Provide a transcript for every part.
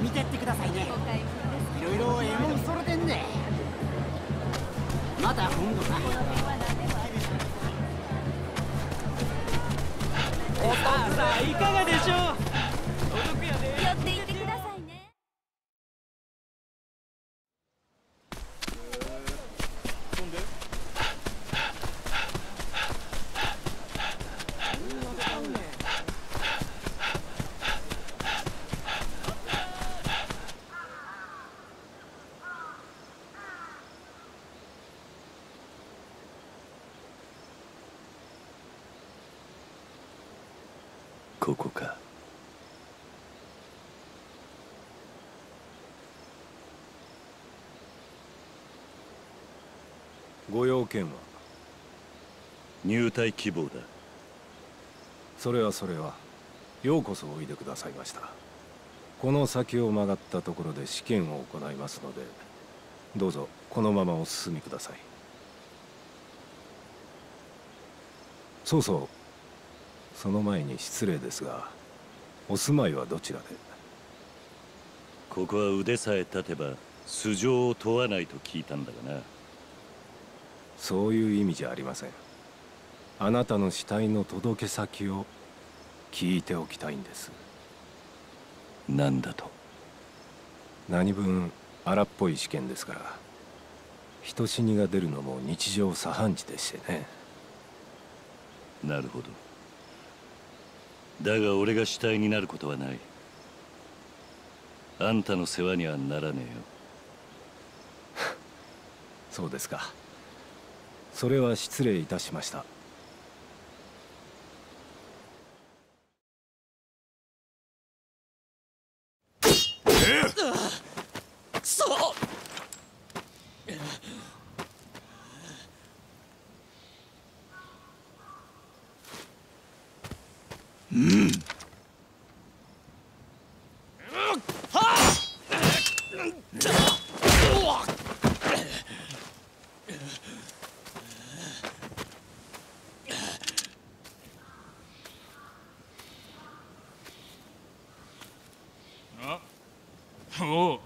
見てってくださいね。いろいろええもんそろてんね。また今度な。さあさあいかがでしょうお得やで寄っていってくださいねここかご用件は？入隊希望だ。それはそれはようこそおいでくださいました。この先を曲がったところで試験を行いますのでどうぞこのままお進みください。そうそう。その前に失礼ですがお住まいはどちらで？ここは腕さえ立てば素性を問わないと聞いたんだがな。そういう意味じゃありません。あなたの死体の届け先を聞いておきたいんです。何だと？何分荒っぽい試験ですから。人死にが出るのも日常茶飯事でしてね。なるほど。だが俺が死体になることはない。あんたの世話にはならねえよ。そうですかそれは失礼いたしましたそうおう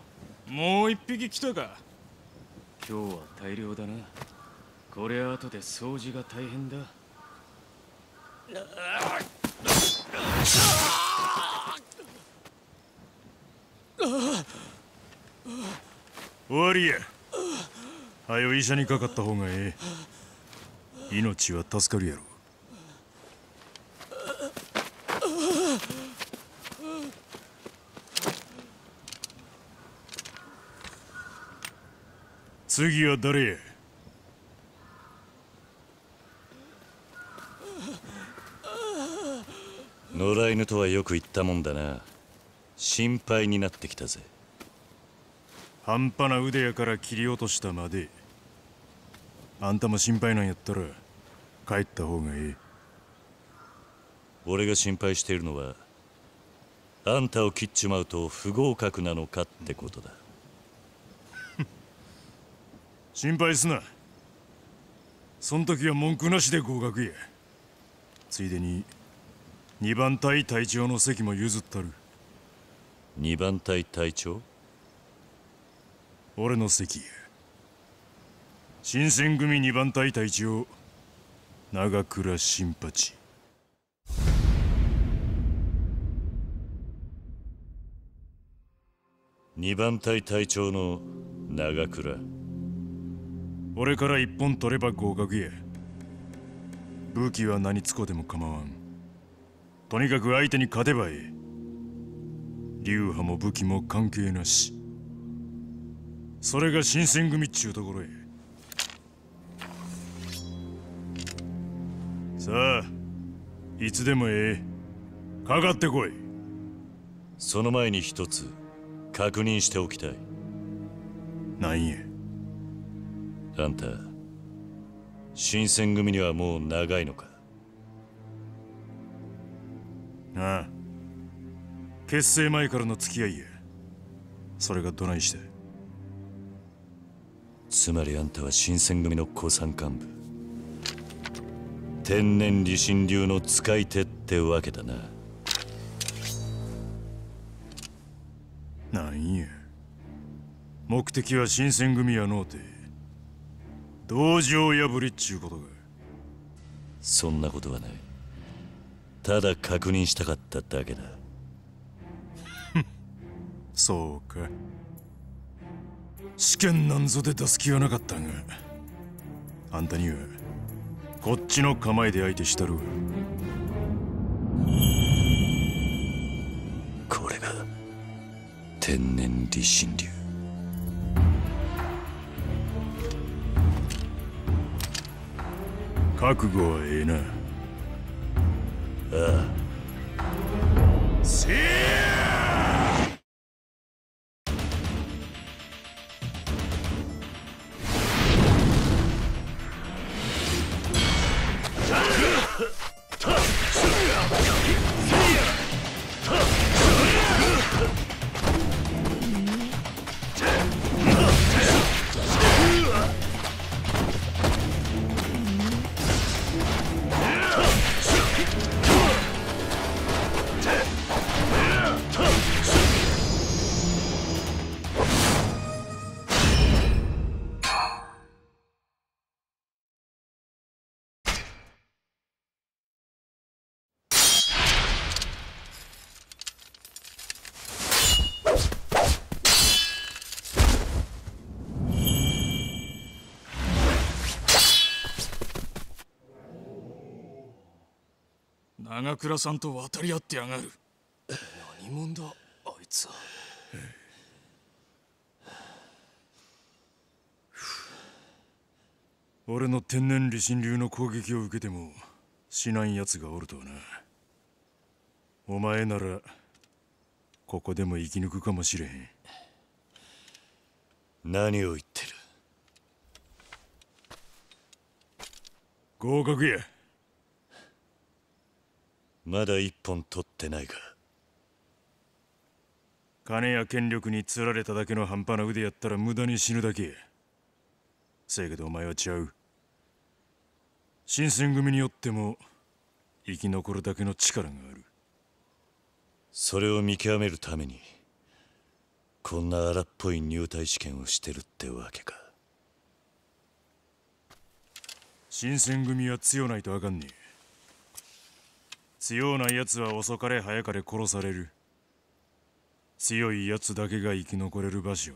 もう一匹来たか？今日は大量だな。これ後で掃除が大変だ。終わりや。はよ医者にかかった方がええ。命は助かるやろ次は誰や？野良犬とはよく言ったもんだな。心配になってきたぜ。半端な腕やから切り落としたまで。あんたも心配なんやったら帰った方がええ俺が心配しているのはあんたを切っちまうと不合格なのかってことだ心配すな。そん時は文句なしで合格や。ついでに二番隊隊長の席も譲ったる。二番隊隊長？俺の席や。新選組二番隊隊長長倉新八。二番隊隊長の長倉俺から一本取れば合格や。武器は何つこでも構わん。とにかく相手に勝てばええ流派も武器も関係なし。それが新選組っちゅうところへさあいつでもええ。かかってこい。その前に一つ確認しておきたい。なんやあんた新選組にはもう長いのか？ああ。結成前からの付き合いや。それがどないして？つまりあんたは新選組の古参幹部。天然理心流の使い手ってわけだな。なんや。目的は新選組やのうて道場破りっちゅうことがそんなことはない。ただ確認したかっただけだ。そうか。試験なんぞで出す気はなかったがあんたにはこっちの構えで相手したるわ。これが天然理心流覚悟はええなああ。長倉さんと渡り合ってやがる。何者だあいつは。俺の天然理心流の攻撃を受けても死なん奴がおるとはな。お前ならここでも生き抜くかもしれへん。何を言ってる。合格やまだ一本取ってないか。金や権力に釣られただけの半端な腕やったら無駄に死ぬだけや。せやけどお前は違う。新選組によっても生き残るだけの力がある。それを見極めるためにこんな荒っぽい入隊試験をしてるってわけか。新選組は強ないとあかんねえ強ない奴は遅かれ早かれ殺される。強い奴だけが生き残れる場所。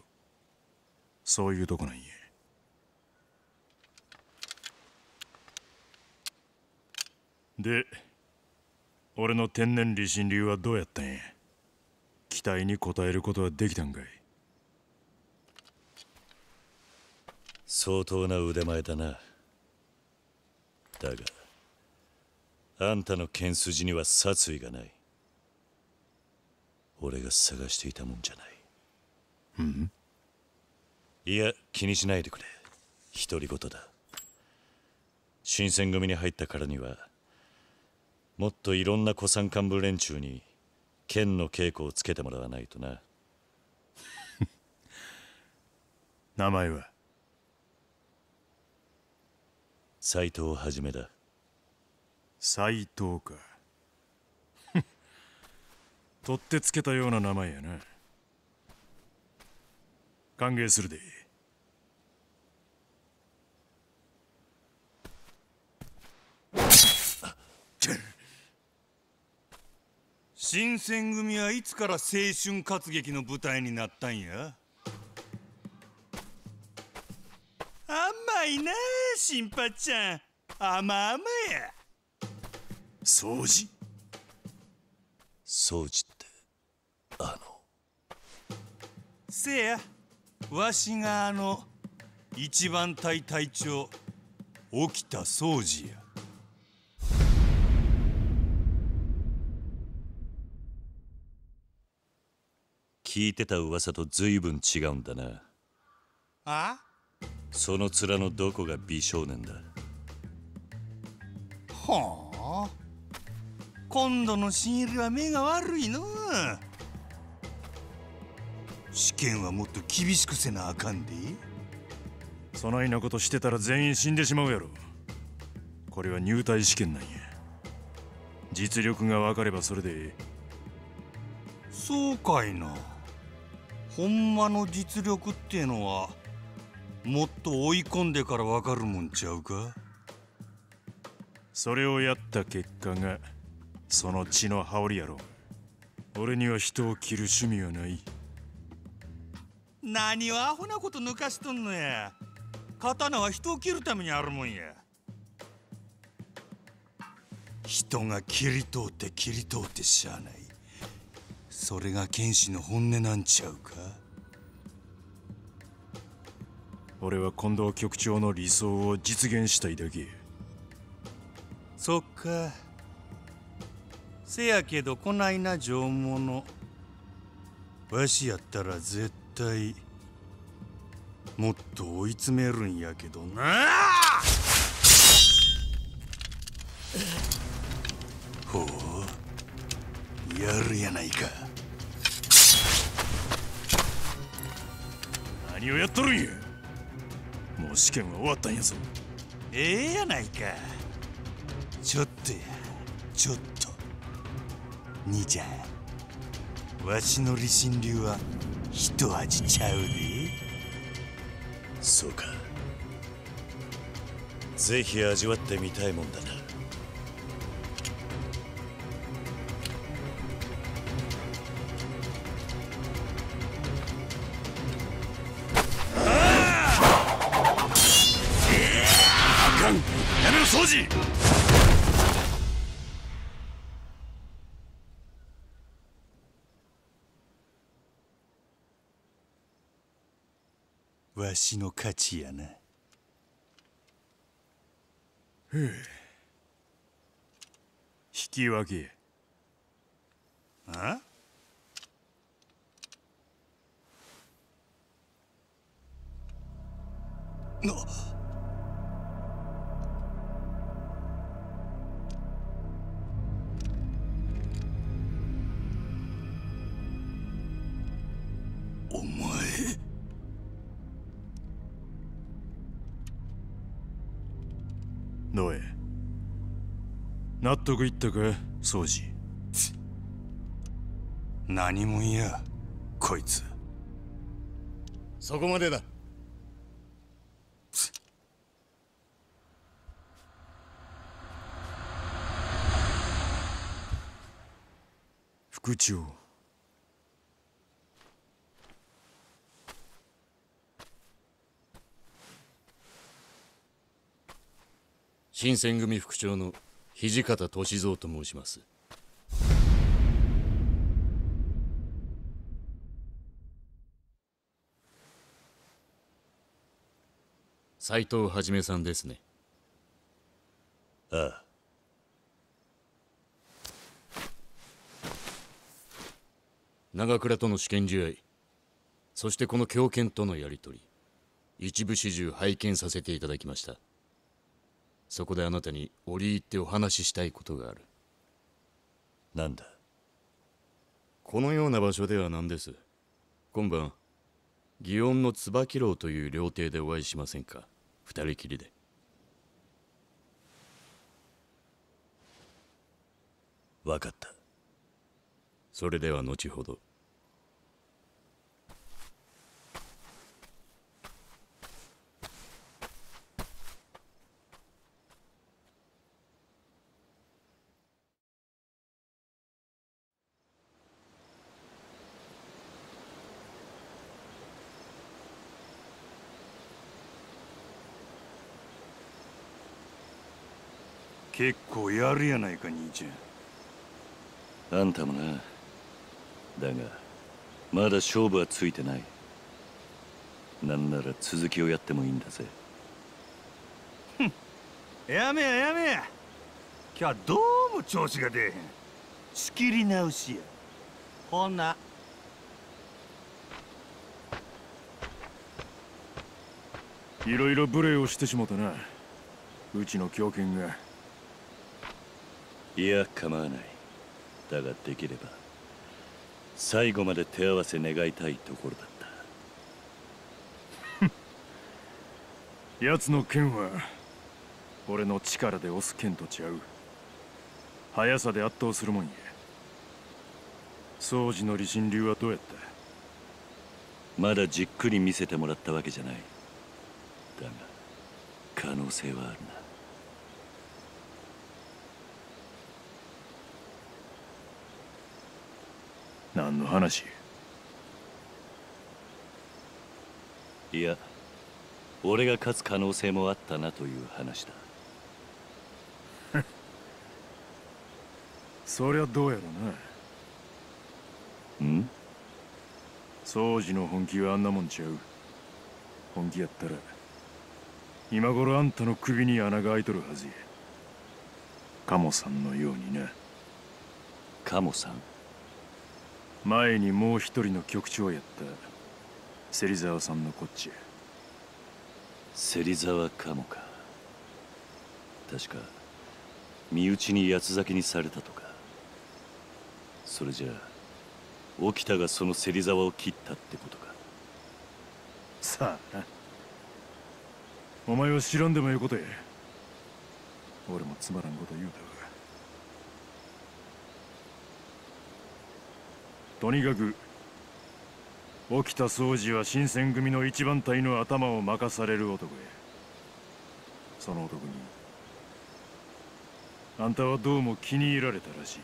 そういうとこなんや。で俺の天然理心流はどうやったんや？期待に応えることはできたんかい？相当な腕前だな。だが。あんたの剣筋には殺意がない。俺が探していたもんじゃない。うん？いや気にしないでくれ。独り言だ。新選組に入ったからにはもっといろんな古参幹部連中に剣の稽古をつけてもらわないとな。名前は？斎藤はじめだ斎藤か。取ってつけたような名前やな。歓迎するで。新選組はいつから青春活劇の舞台になったんや？甘いな新八ちゃん。甘々や。掃除。掃除ってあの？せやわしがあの一番隊隊長沖田総司や。聞いてた噂と随分違うんだな。あ？その面のどこが美少年だ？はあ？今度の新入りは目が悪いの。う試験はもっと厳しくせなあかんで。そないなことしてたら全員死んでしまうやろ。これは入隊試験なんや。実力が分かればそれで。ええそうかいな。ほんまの実力っていうのはもっと追い込んでからわかるもんちゃうか。それをやった結果がその血の羽織やろ俺には人を切る趣味はない。何をアホなこと抜かしとんのや。刀は人を切るためにあるもんや。人が切り通って切り通ってしゃあない。それが剣士の本音なんちゃうか？俺は近藤局長の理想を実現したいだけ。そっかせやけどこないな上物わしやったら絶対もっと追い詰めるんやけどな。ほうやるやないか。何をやっとるんや。もう試験は終わったんやぞ。ええやないか。ちょっとやちょっと兄ちゃ。んわしの理心流は一味ちゃうで。そうか。ぜひ味わってみたいもんだな。わしの勝ちやな。引き分け。あ？なお前納得いったか？掃除何もんやこいつ。そこまでだ。副長新選組副長の土方歳三と申します。斎藤はじめさんですね。ああ。長倉との試験試合そしてこの狂犬とのやり取り一部始終拝見させていただきましたそこであなたに折り入ってお話ししたいことがある。なんだ？このような場所では何です。今晩祇園の椿楼という料亭でお会いしませんか？二人きりで。分かった。それでは後ほど結構やるやないか兄ちゃん。あんたもな。だがまだ勝負はついてない。なんなら続きをやってもいいんだぜ。やめややめや。今日はどうも調子が出えへん。仕切り直しや。ほな。いろいろ無礼をしてしもたな。うちの狂犬がいや構わない。だができれば最後まで手合わせ願いたいところだった。奴の剣は俺の力で押す剣と違う。速さで圧倒するもんや。掃除の理心流はどうやった？まだじっくり見せてもらったわけじゃない。だが可能性はあるな何の話？いや俺が勝つ可能性もあったなという話だ。そりゃどうやろうん？な掃除の本気はあんなもんちゃう。本気やったら今頃あんたの首に穴が開いとるはずや。カモさんのようにな。カモさん？前にもう一人の局長やった。芹沢さんのこっちや芹沢カモか。確か身内に八つ咲きにされたとか。それじゃあ沖田がその芹沢を切ったってことか。さあな。お前は知らんでもよいことや俺もつまらんこと言うたがとにかく沖田総司は新選組の一番隊の頭を任される男やその男に。あんたはどうも気に入られたらし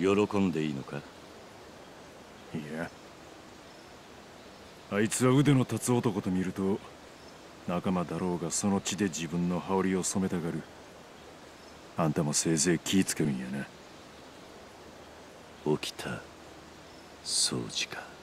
い。喜んでいいのか？いやあいつは腕の立つ男と見ると仲間だろうがその血で自分の羽織を染めたがる。あんたもせいぜい気ぃつけるんやな起きた。掃除か。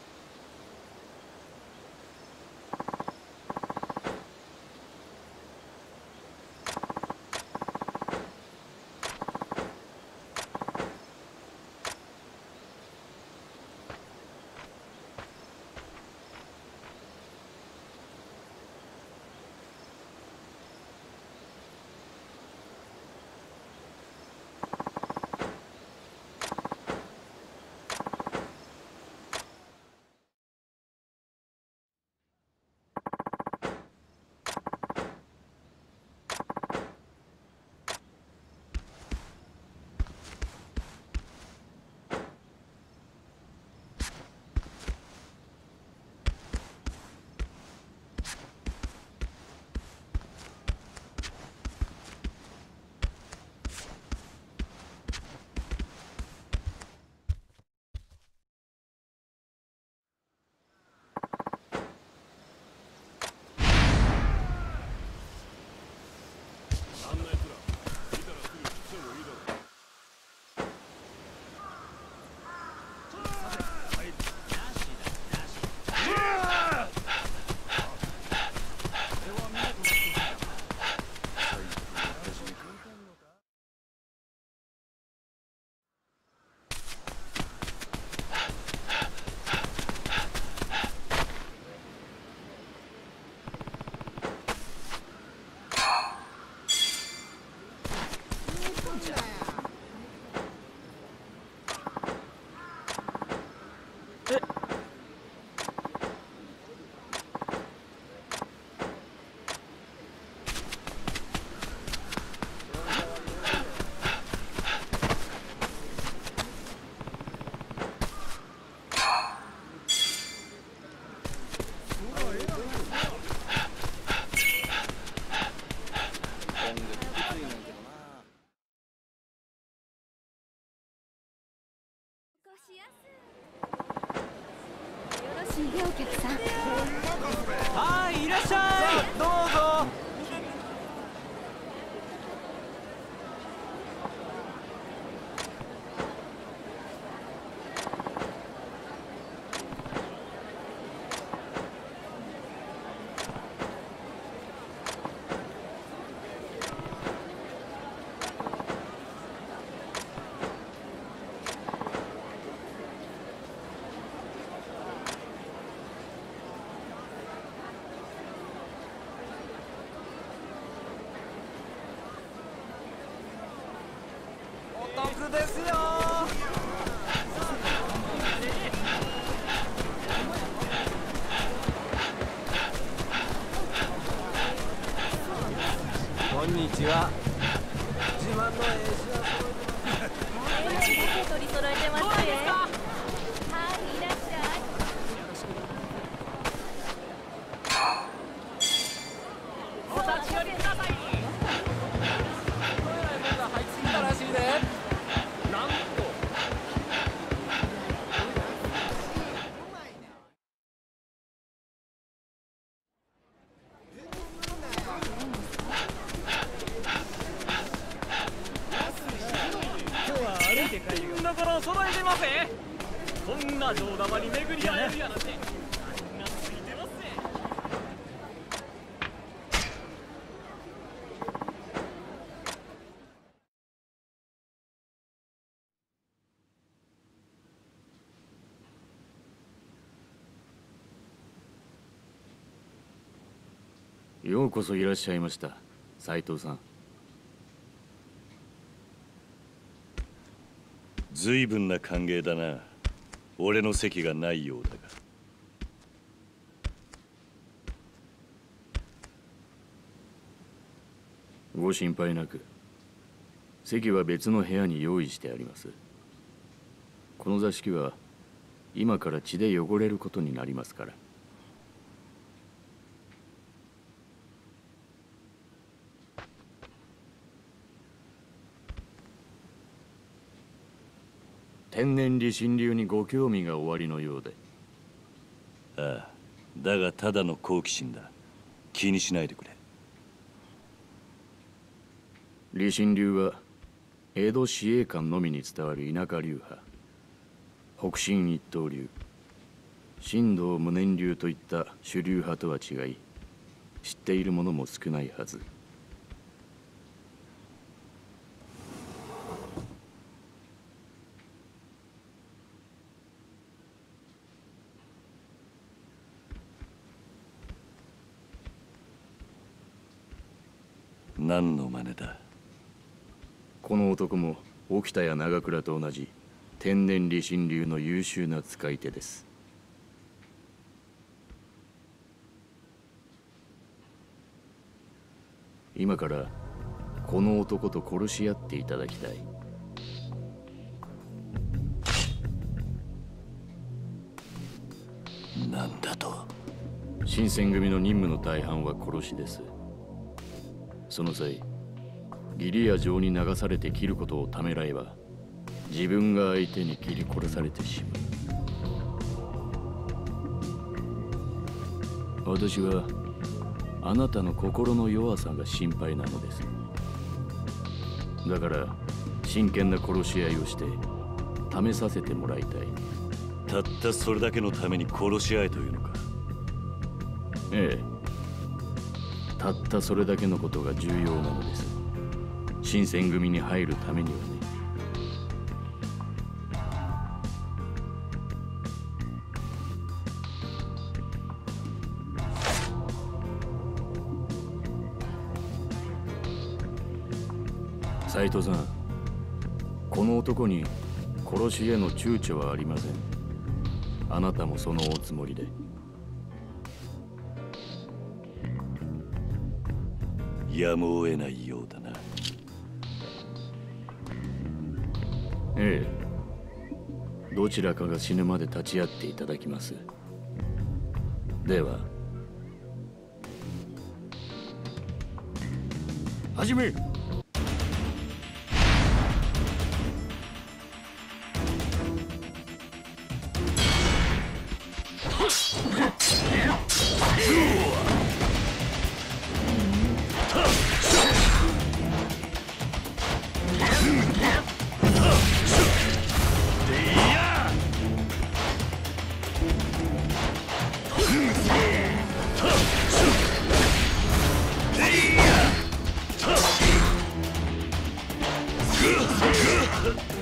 はい。いらっしゃい。どうも。お得こんな上玉に巡り合えるやなんて。みんなついてますね。ようこそいらっしゃいました斉藤さん。随分な歓迎だな。俺の席がないようだが。ご心配なく。席は別の部屋に用意してあります。この座敷は今から血で汚れることになりますから。天然理心流にご興味がおありのようで。ああだがただの好奇心だ。気にしないでくれ。理心流は江戸市営館のみに伝わる田舎流派。北進一刀流。神道無念流といった主流派とは違い知っている者も少ないはず何の真似だこの男も沖田や長倉と同じ天然理心流の優秀な使い手です。今からこの男と殺し合っていただきたい。何だと？新選組の任務の大半は殺しです。その際義理や情に流されて切ることをためらえば自分が相手に切り殺されてしまう私はあなたの心の弱さが心配なのです。だから真剣な殺し合いをして試させてもらいたい。たったそれだけのために殺し合えというのか。ええ。たったそれだけのことが重要なのです新選組に入るためにはね。斉藤さんこの男に殺しへの躊躇はありません。あなたもそのおつもりで。やむを得ないよ。ええ。どちらかが死ぬまで立ち会っていただきます。では。始め。Huh?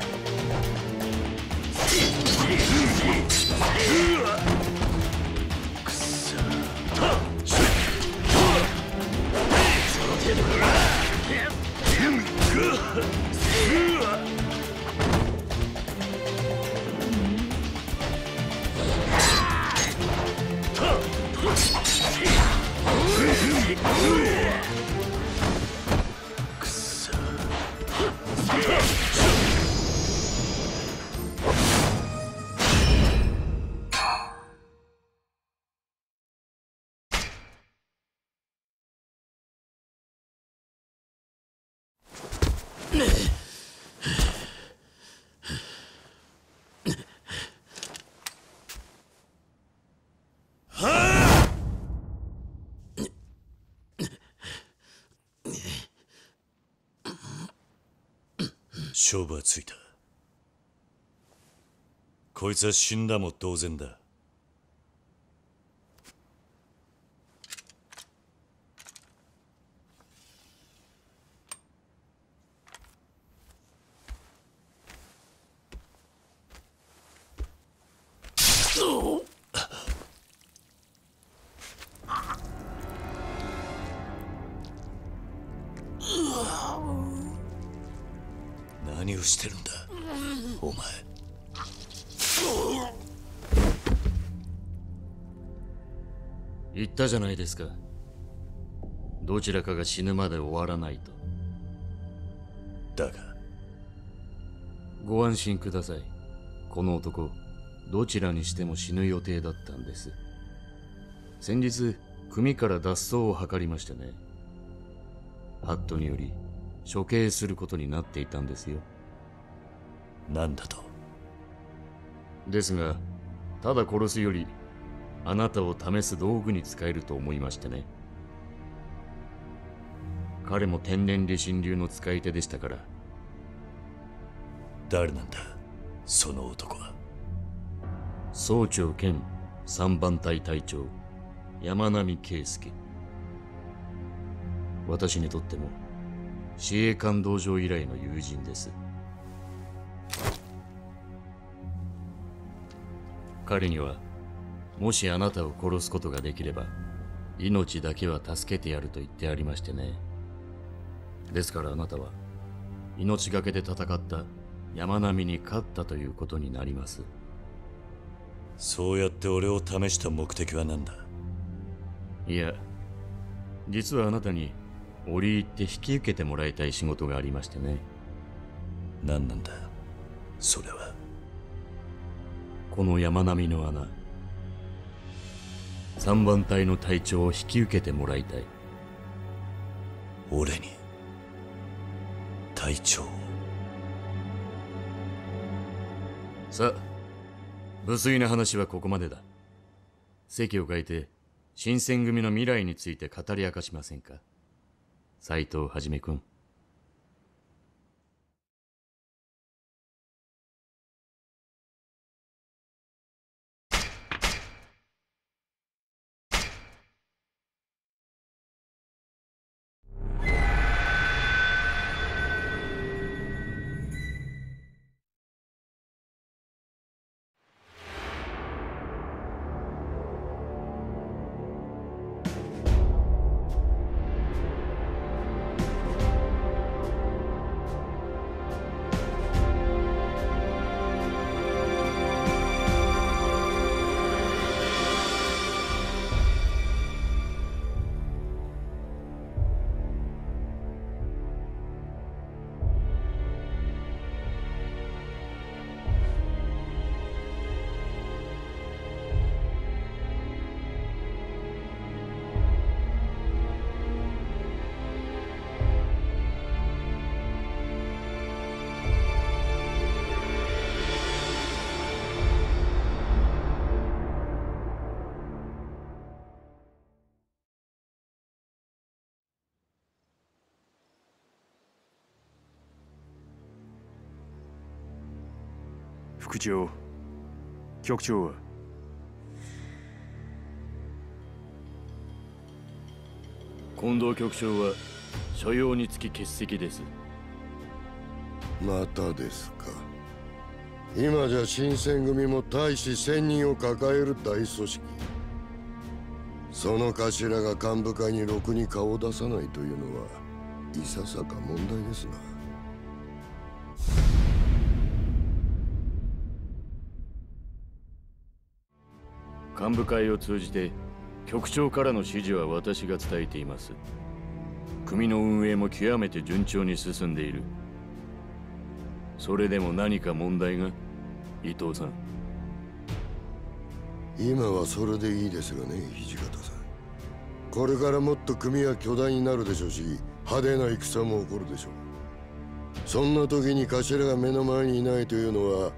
勝負はついたこいつは死んだも同然だ何をしてるんだ？お前。言ったじゃないですか。どちらかが死ぬまで終わらないと。だが。ご安心ください。この男どちらにしても死ぬ予定だったんです。先日組から脱走を図りましてね。ハットにより処刑することになっていたんですよ何だと？ですがただ殺すよりあなたを試す道具に使えると思いましてね。彼も天然理心流の使い手でしたから。誰なんだ？その男は。総長兼三番隊隊長山並圭介。私にとっても司令官道場以来の友人です彼にはもしあなたを殺すことができれば命だけは助けてやると言ってありましてね。ですからあなたは命がけで戦った山並に勝ったということになります。そうやって俺を試した目的は何だ？いや実はあなたに折り入って引き受けてもらいたい仕事がありましてね。何なんだ？それはこの山並みの穴。三番隊の隊長を引き受けてもらいたい。俺に隊長さあ無粋な話はここまでだ。席を変えて新選組の未来について語り明かしませんか。斎藤はじめ君副長局長は？近藤局長は所用につき欠席です。またですか。今じゃ新選組も大使千人を抱える大組織。その頭が幹部会にろくに顔を出さないというのはいささか問題ですな幹部会を通じて局長からの指示は私が伝えています。組の運営も極めて順調に進んでいる。それでも何か問題が？伊藤さん。今はそれでいいですがね土方さん。これからもっと組は巨大になるでしょうし派手な戦も起こるでしょう。そんな時に頭が目の前にいないというのは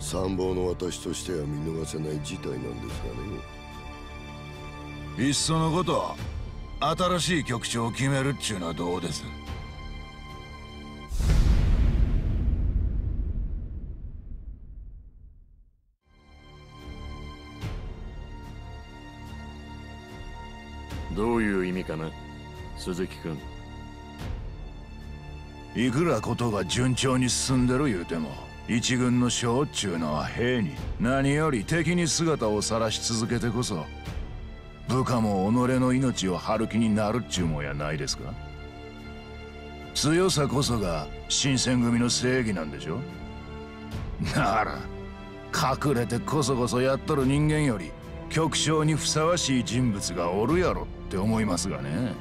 参謀の私としては見逃せない事態なんですがね。いっそのこと新しい局長を決めるっちゅうのはどうです？どういう意味かな鈴木君？いくらことが順調に進んでる言うても。一軍の将っちゅうのは兵に何より敵に姿を晒し続けてこそ部下も己の命を張る気になるっちゅうもんやないですか。強さこそが新選組の正義なんでしょ。なら隠れてこそこそやっとる人間より局長にふさわしい人物がおるやろって思いますがね。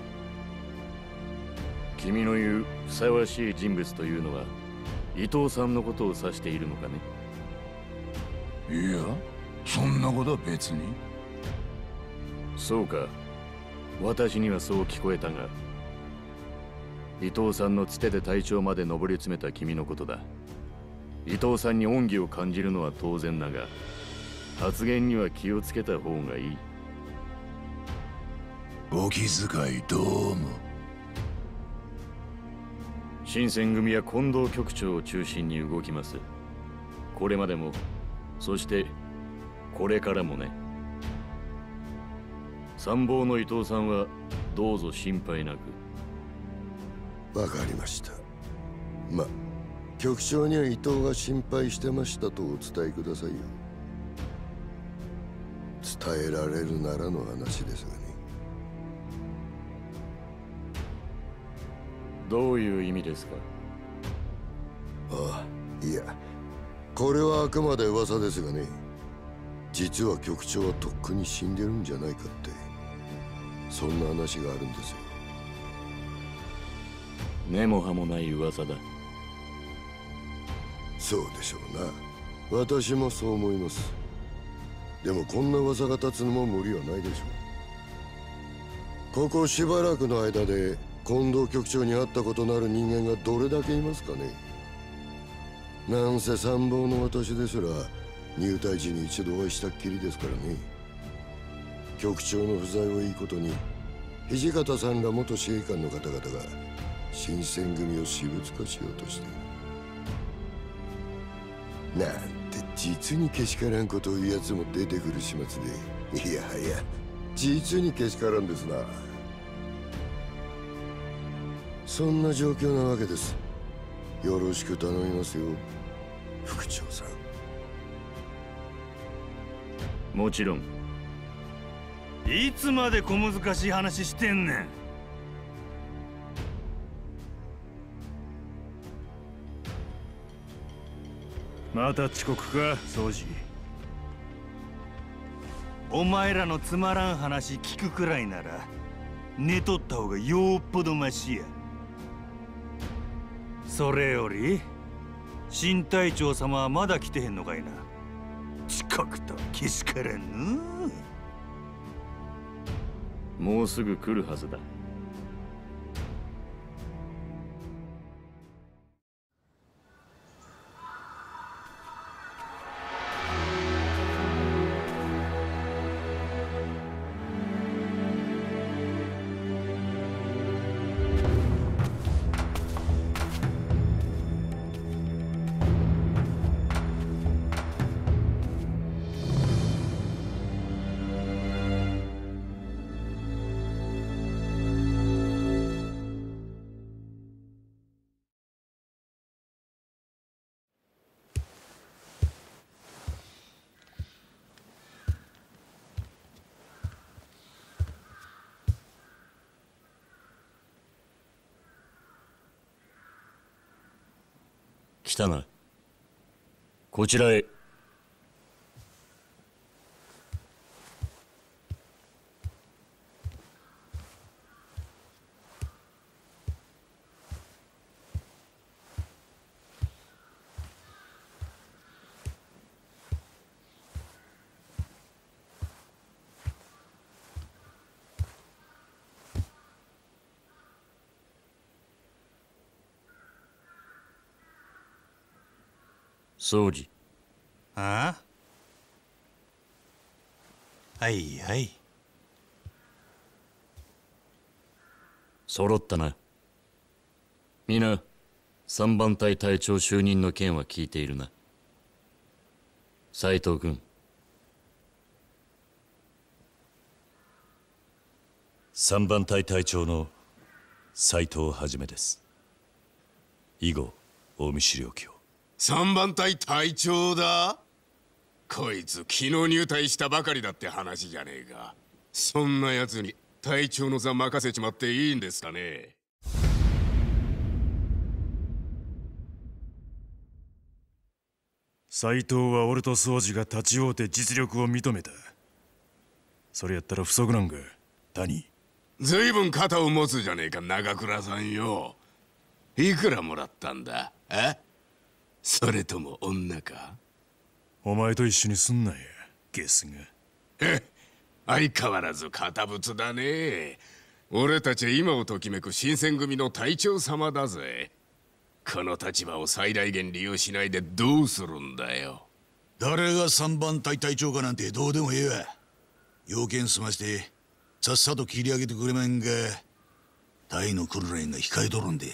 君の言うふさわしい人物というのは伊藤さんのことを指しているのかね？いやそんなことは別に。そうか。私にはそう聞こえたが伊藤さんのつてで隊長まで上り詰めた君のことだ。伊藤さんに恩義を感じるのは当然だが発言には気をつけた方がいい。お気遣いどうも新選組は近藤局長を中心に動きます。これまでもそしてこれからもね。参謀の伊藤さんはどうぞ心配なく。わかりました。ま局長には伊藤が心配してましたとお伝えくださいよ。伝えられるならの話ですが。どういう意味ですか？ああいやこれはあくまで噂ですがね。実は局長はとっくに死んでるんじゃないかって。そんな話があるんですよ。根も葉もない噂だ。そうでしょうな。私もそう思います。でもこんな噂が立つのも無理はないでしょう。ここしばらくの間で近藤局長に会ったことのある人間がどれだけいますかね。なんせ参謀の私ですら入隊時に一度お会いしたっきりですからね。局長の不在をいいことに土方さんら元司令官の方々が新選組を私物化しようとしている。なんて実にけしからんことを言うやつも出てくる始末で。いやはや実にけしからんですな。そんな状況なわけです。よろしく頼みますよ副長さん。もちろん。いつまで小難しい話してんねん。また遅刻か掃除お前らのつまらん話聞くくらいなら寝とった方がよっぽどマシや。それより新隊長様はまだ来てへんのかいな。近くとはけしからんの。もうすぐ来るはずだ。こちらへ。掃除。ああ？はいはい。揃ったな。皆三番隊隊長就任の件は聞いているな。斉藤君。三番隊隊長の斎藤はじめです。以後大見資料記を三番隊隊長だ。こいつ昨日入隊したばかりだって話じゃねえか。そんな奴に隊長の座任せちまっていいんですかね。斎藤は俺と掃除が立ち会うて実力を認めた。それやったら不足なんか谷。ずいぶん肩を持つじゃねえか長倉さんよ。いくらもらったんだ？え？それとも女か？お前と一緒にすんなやゲスが。え相変わらず堅物だね。俺たちは今をときめく新選組の隊長様だぜ。この立場を最大限利用しないでどうするんだよ。誰が三番隊隊長かなんてどうでもええわ。要件済ましてさっさと切り上げてくれまんが隊の訓練が控えとるんで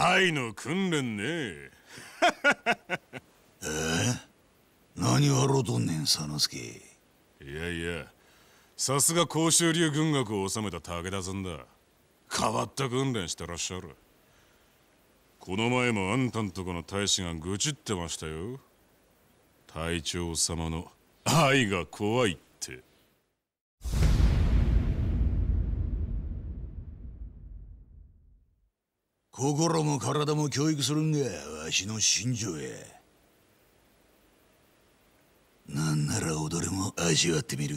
隊の訓練ね。え？何笑うとんねん佐之助。いやいやさすが甲州流軍学を治めた武田さんだ。変わった訓練してらっしゃる。この前もあんたんとこの大使が愚痴ってましたよ。隊長様の愛が怖い。って心も体も教育するんがわしの信条やなんなら踊れも味わってみる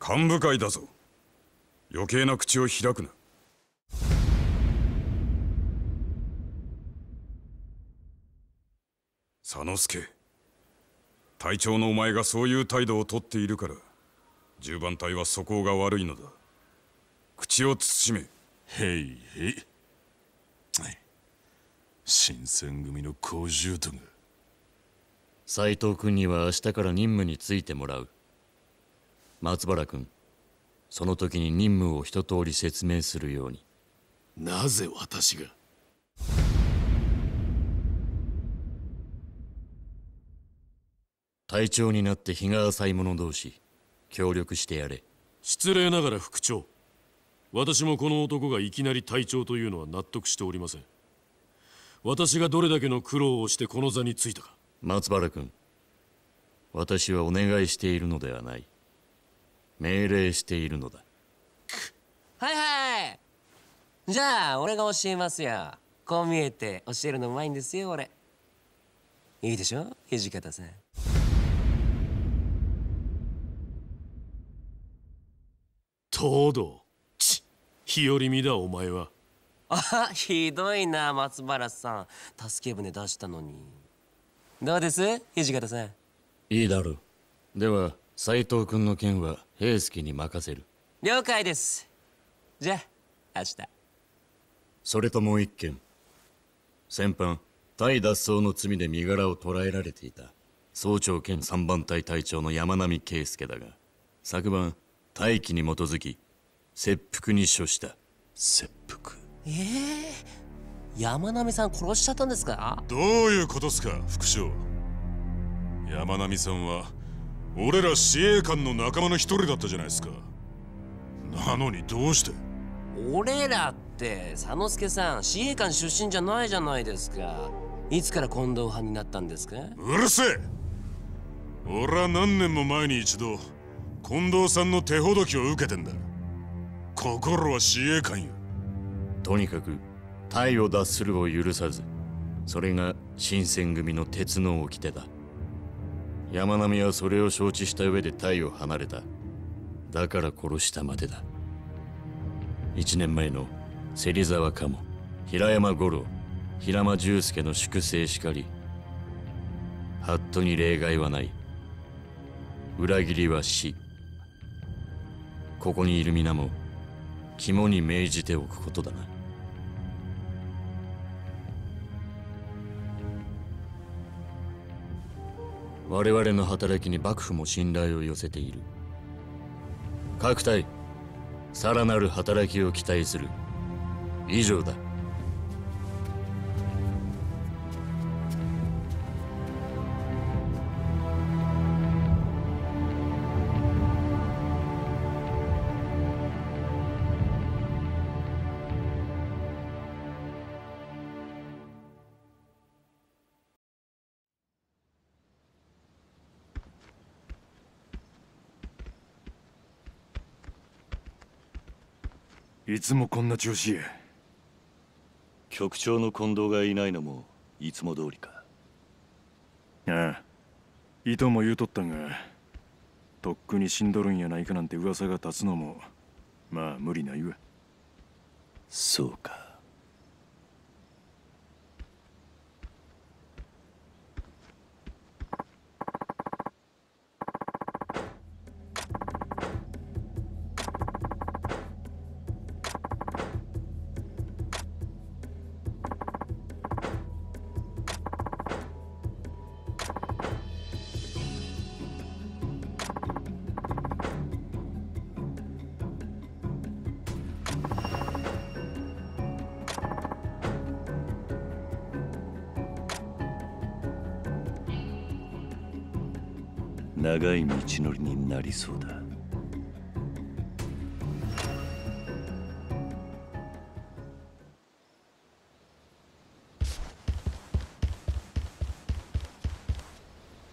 か幹部会だぞ。余計な口を開くな。佐之助。隊長のお前がそういう態度をとっているから十番隊は素行が悪いのだ。口を慎め。へいへい。新選組の小獣とが斎藤君には明日から任務についてもらう。松原君その時に任務を一通り説明するように。なぜ私が？隊長になって日が浅い者同士協力してやれ。失礼ながら副長私もこの男がいきなり隊長というのは納得しておりません。私がどれだけの苦労をしてこの座についたか。松原君私はお願いしているのではない。命令しているのだ。はいはい。じゃあ俺が教えますよ。こう見えて教えるのうまいんですよ俺。いいでしょ？土方さん。東堂。ち日和見だお前は。あ ひどいな松原さん。助け舟出したのに。どうです？土方さん。いいだろう。では斎藤君の件は平助に任せる。了解です。じゃあ明日。それともう一件。先般対脱走の罪で身柄を捕らえられていた総長兼三番隊隊長の山並圭介だが昨晩大義に基づき切腹に処した。切腹。ええー、山並さん殺しちゃったんですか？どういうことっすか副将。山並さんは俺ら司令官の仲間の一人だったじゃないですか。なのにどうして？俺らって佐之助さん司令官出身じゃないじゃないですか。いつから近藤派になったんですか？うるせえ！俺は何年も前に一度近藤さんの手ほどきを受けてんだ心は司令官よ。とにかく隊を脱するを許さずそれが新選組の鉄の掟だ。山並はそれを承知した上で隊を離れた。だから殺したまでだ。1年前の芹沢鴨平山五郎平間重介の粛清しかりハットに例外はない。裏切りは死。ここにいる皆も肝に銘じておくことだな。我々の働きに幕府も信頼を寄せている。各隊さらなる働きを期待する。以上だ。いつもこんな調子や。局長の近藤がいないのもいつも通りか。ああ。糸も言うとったんがとっくに死んどるんやないかなんて噂が立つのもまあ無理ないわ。そうか長い道のりになりそうだ。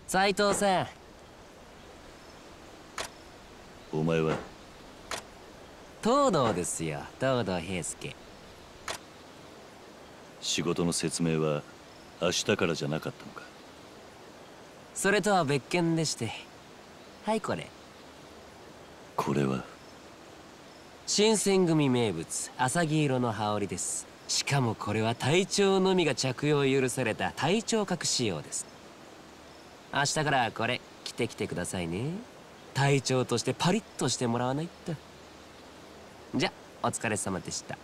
斉藤さん。お前は？東堂ですよ。東堂平介。仕事の説明は明日からじゃなかったのか？それとは別件でしてはいこれ。これは？新選組名物浅黄色の羽織です。しかもこれは隊長のみが着用を許された隊長格仕様です。明日からこれ着てきてくださいね。隊長としてパリッとしてもらわないと。じゃお疲れ様でした